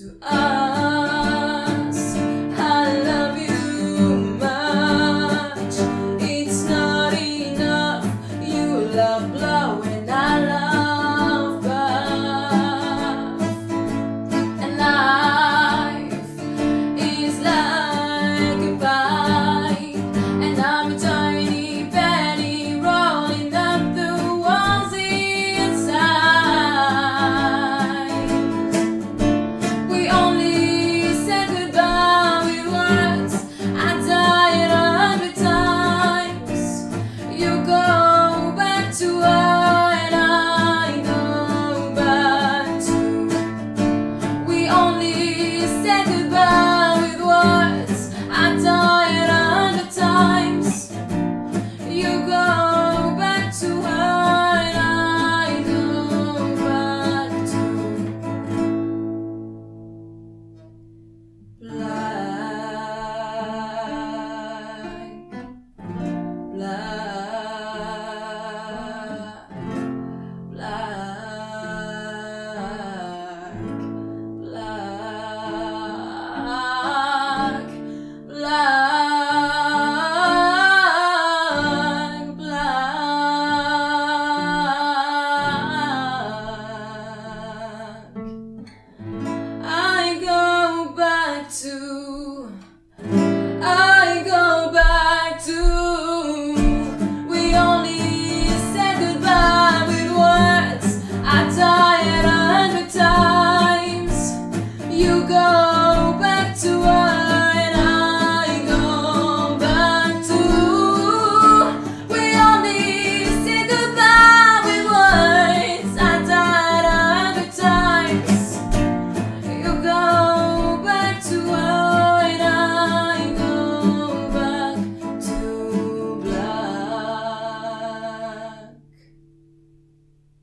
to us.